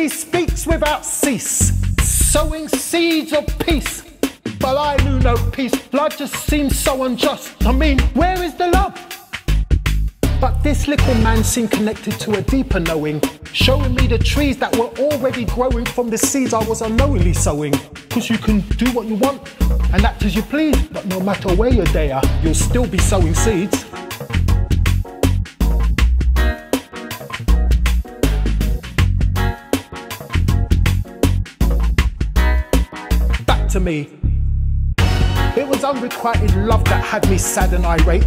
He speaks without cease, sowing seeds of peace. But I knew no peace. Life just seemed so unjust. I mean, where is the love? But this little man seemed connected to a deeper knowing, showing me the trees that were already growing from the seeds I was unknowingly sowing. Cause you can do what you want and act as you please, but no matter where you're there, you'll still be sowing seeds. To me. It was unrequited love that had me sad and irate.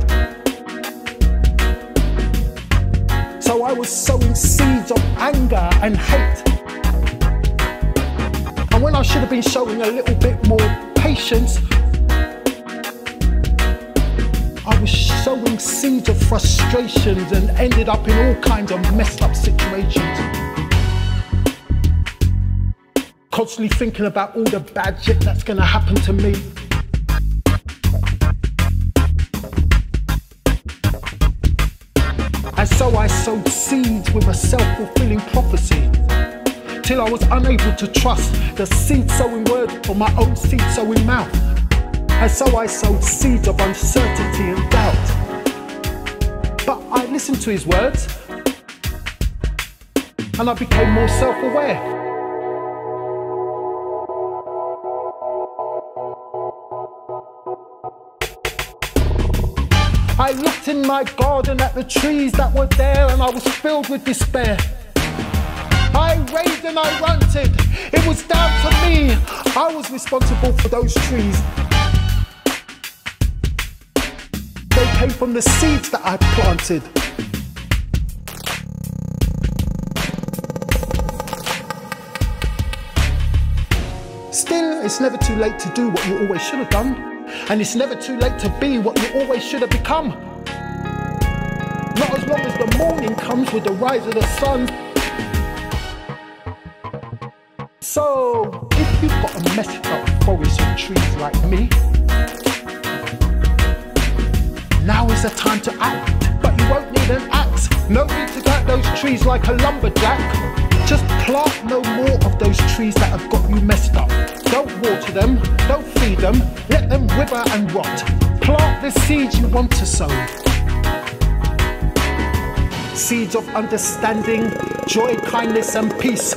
So I was sowing seeds of anger and hate. And when I should have been showing a little bit more patience, I was sowing seeds of frustrations and ended up in all kinds of messed up situations. Constantly thinking about all the bad shit that's gonna happen to me. And so I sowed seeds with a self fulfilling prophecy. Till I was unable to trust the seed sowing word or my own seed sowing mouth. And so I sowed seeds of uncertainty and doubt. But I listened to his words and I became more self aware. I looked in my garden at the trees that were there and I was filled with despair. I raved and I ranted. It was down to me. I was responsible for those trees. They came from the seeds that I planted. Still, it's never too late to do what you always should have done. And it's never too late to be what you always should have become. Not as long as the morning comes with the rise of the sun. So, if you've got a messed up forest of trees like me, now is the time to act. But you won't need an axe. No need to cut those trees like a lumberjack. Just plant no more of those trees that have got you messed up. Don't water them, don't feed them, let them wither and rot. Plant the seeds you want to sow. Seeds of understanding, joy, kindness, and peace.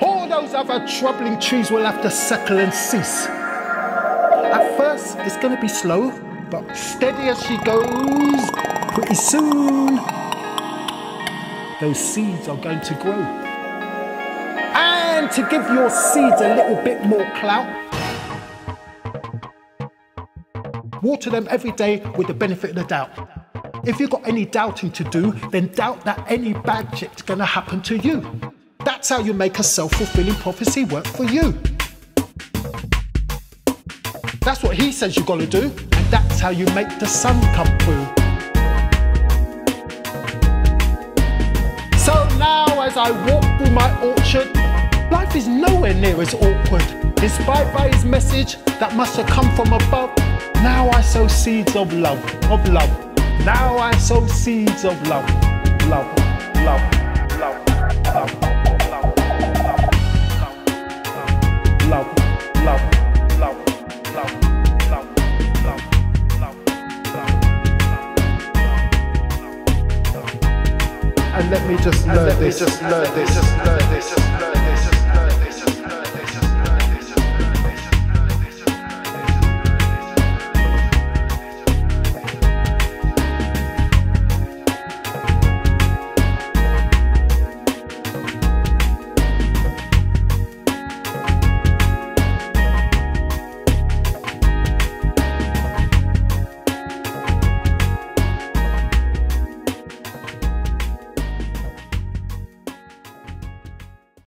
All those other troubling trees will have to settle and cease. At first, it's going to be slow, but steady as she goes, pretty soon, those seeds are going to grow. And to give your seeds a little bit more clout, water them every day with the benefit of the doubt. If you've got any doubting to do, then doubt that any bad shit's gonna happen to you. That's how you make a self fulfilling prophecy work for you. That's what he says you gotta do, and that's how you make the sun come through. As I walk through my orchard, life is nowhere near as awkward. Inspired by his message that must have come from above, now I sow seeds of love, of love. Now I sow seeds of love, love, love, let me just learn this, just learn this, just learn this.